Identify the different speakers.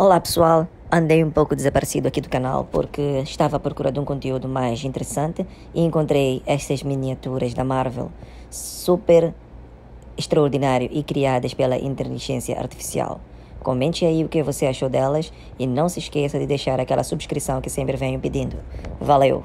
Speaker 1: Olá pessoal, andei um pouco desaparecido aqui do canal porque estava à procura de um conteúdo mais interessante e encontrei estas miniaturas da Marvel super extraordinário e criadas pela inteligência artificial. Comente aí o que você achou delas e não se esqueça de deixar aquela subscrição que sempre venho pedindo. Valeu!